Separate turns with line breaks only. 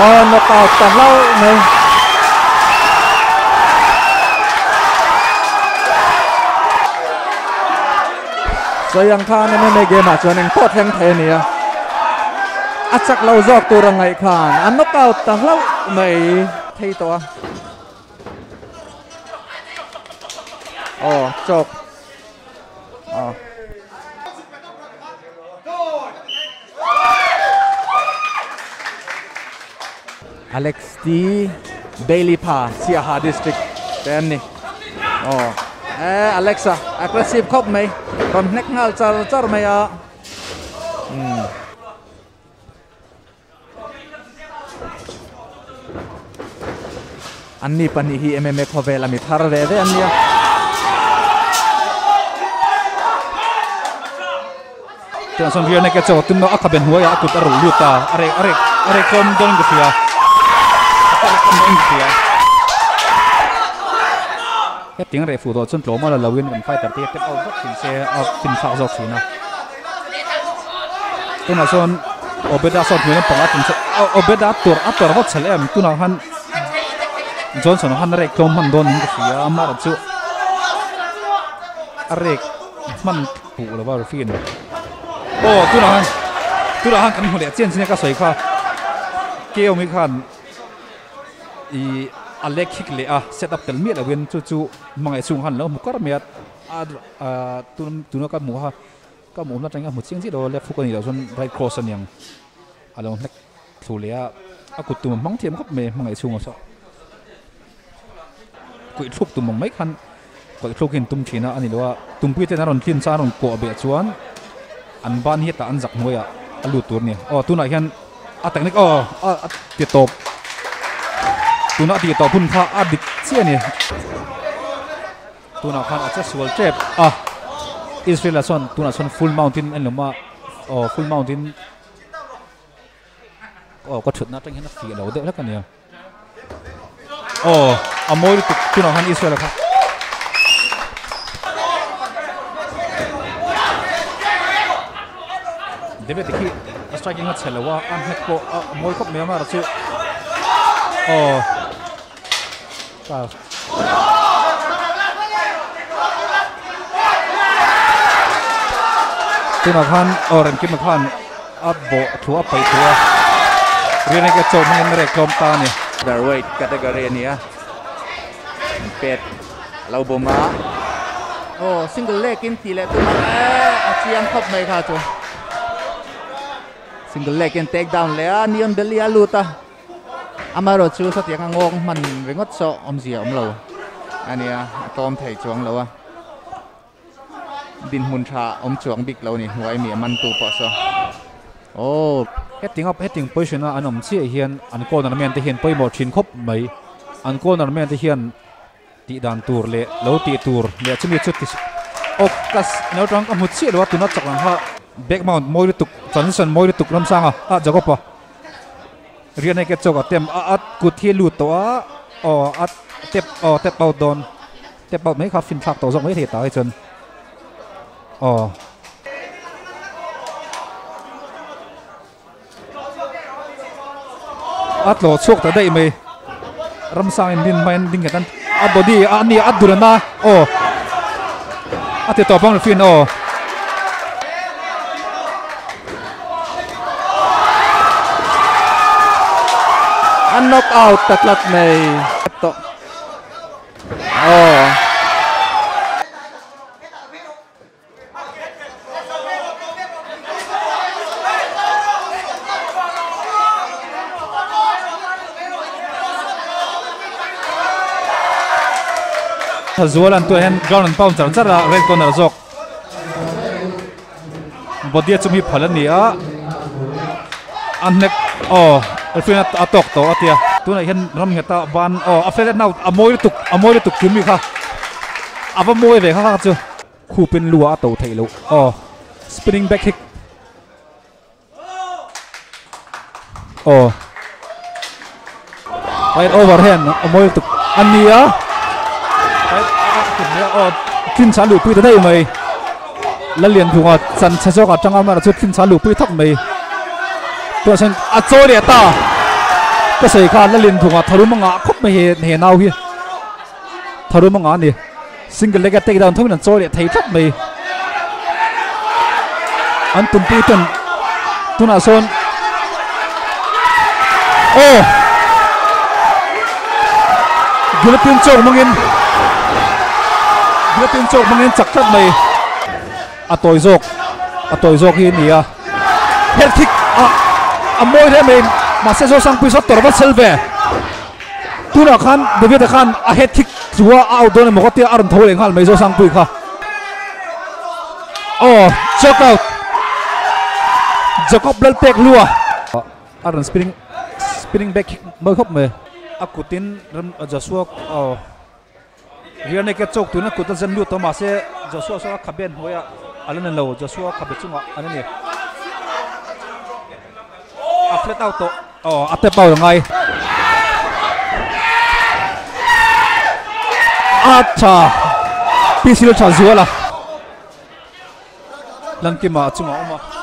ờ nó knockout ta lâu này. So yang khan nên này game mà cho nên tốt hơn thế này à. à chắc lâu dọc tôi rằng ngày khan. Anh knockout ta lâu này. Thấy to oh chọc. Oh Alex D, Bailey Pa, Siaha District. Tên này oh eh Alexa, aggressive khóc mày. Còn neck ngal char char mày à hmm ừ. anni pani hi MMA khovela mi thar ve ve annia
Tuan son vierne ke cho tumno akaben huwa ya akut aru luta are are are kom don gfia kom don gfia cái tiếng rẻ phụ đồ chân lỗ mà là lâu yên vẫn phải tập tiếp tiếp ông rất xin xe ở xin phao dọc xuống nào. Tôi nói son ở bên đó son người bằng át ở bên đó tuột át tuột hot em tôi nói han Johnson rẻ rek hắn han những cái phía mà là chú rẻ man phụ là bao phiền. Ô tôi nói tôi nói hắn cái hồi đấy trên trên cái sợi kha. Kêu mấy khăn i alek hik le a set up tel mi la wen chu chu. Mangai chung han lo mu kar me a tu tu no ka mu ha. Ka mu na tanga mu ching ji do le fu ko ni lo son right cross an yang alo nek thu le a a ku tu mang thiam kap me mangai chung so ku thuk tu mang mai khan ko thuk hin tum thina ani lo tum pui te na ron tin cha ron ko be chuan an ban hi ta an zak moya alu tur ni o tu na hian a technique o a ti top ตัวนักตีต่อพุ่นข้าอดิเซียนี่ตัวนักขันอาจจะสวลเจ็บอะอิสราเอลส่วนตัวนักส่วนฟุลมาวน์ตินอันนี้มาอ๋อฟุลมาวน์ตินอ้ก็ชุดนัดตั้งเห็นนักฝีเราเด็กแล้วกันเนี่ยโอ้ออโมยตัวนักขันอิสราเอลครับเดี๋ยวไปที่ striking นัดเสร็จแล้วว่าอันเฮกโกอ๋มวยก็ไม่มาแล้วชื่ออ๋อ oren kim khan ab bo thu ap pai thua rian ke chom ngen re klom ta ni
Featherweight category ni ah. Pet lau boma. Oh, single leg in ti le tu na eh achiang khop mai kha chu. Single leg in take down le a nion belly a luta. Amaro chu sa tiang ngong man ringot so om zia om lo. Ania tom thei chuang lo a. Din hun tha om chuang big lo ni huai mi man tu po so. Oh,
heading up heading position an om chi hian an ko na men te hian poi mo thin khop mai an ko na men te hian ti dan tur le lo ti tur le chumi chut ti ok kas no tang am chi lo tu na chak lang ha riêng mount moi tuk transition moi tuk lam sanga a jago pa rian ai ke chok a tem a at ku thi lu to a o at tep o tep out don tep out mai kha fin thak to zong mai the ta ai chen o at lo chok ta dai mai ram sang in din main ding kan
An knockout tatlat lật này Oh.
thật dúa lần tuổi hen ground and pound rất là red corner zok body hiệp phalan lần nữa anh nek Oh alfina atok to atia tuna hen ram heta ban o after now amoi tuk amoi tuk chumi kha? Ava moi ve kha chu khu lua to thailo o spinning back kick. O right overhand amoi tuk ania ờ kinh sản lụp ta, đây mày lần liền thùng à sẵn sẽ cho cả mày tôi xem à cho để ta ka sei kha la lin thunga tharu manga khop me he he nau hi tharu manga ni single leg take down thomin choi le thei thap mai an tum pi tan tuna son oh Gilapin chok à moi re mai ma se zo sang pi sot tor selve Tuna khan David khan, a he thik chuwa a out don mo khotia arun thole khal mai zo sang pi kha. Oh check out Jacob lal pek lua. Arun spinning spinning back mo khop me akutin ram joshua oh rian ne ke chok tu na kuta jan lu to ma se joshua so khaben hoya alan lo joshua khabe chunga anani a flat out to oh ate pau acha pisil cha zuala lan ki ma chunga oma